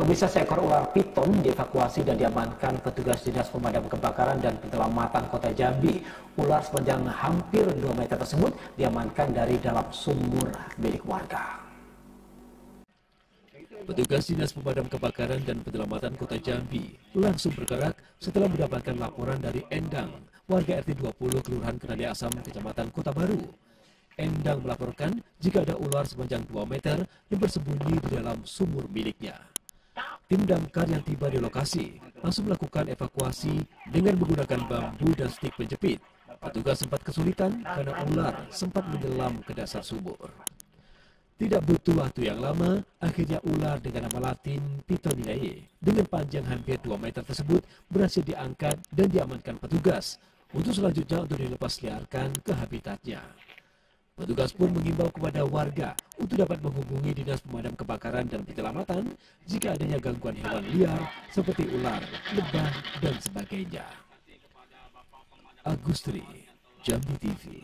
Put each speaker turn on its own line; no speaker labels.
Pemirsa seekor ular piton dievakuasi dan diamankan petugas dinas pemadam kebakaran dan penyelamatan kota Jambi. Ular sepanjang hampir 2 meter tersebut diamankan dari dalam sumur milik warga.
Petugas Dinas Pemadam Kebakaran dan Penyelamatan Kota Jambi langsung bergerak setelah mendapatkan laporan dari Endang, warga RT 20 Kelurahan Kenali Asam, Kecamatan Kota Baru. Endang melaporkan jika ada ular sepanjang 2 meter yang bersembunyi di dalam sumur miliknya. Tim damkar yang tiba di lokasi langsung melakukan evakuasi dengan menggunakan bambu dan stik penjepit. Petugas sempat kesulitan karena ular sempat menyelam ke dasar sumur. Tidak butuh waktu yang lama, akhirnya ular dengan nama latin Pitonidae dengan panjang hampir 2 meter tersebut berhasil diangkat dan diamankan petugas untuk selanjutnya untuk dilepas liarkan ke habitatnya. Petugas pun mengimbau kepada warga untuk dapat menghubungi Dinas Pemadam Kebakaran dan Penyelamatan jika adanya gangguan hewan liar seperti ular, lebah, dan sebagainya. Agustri, Jambi TV.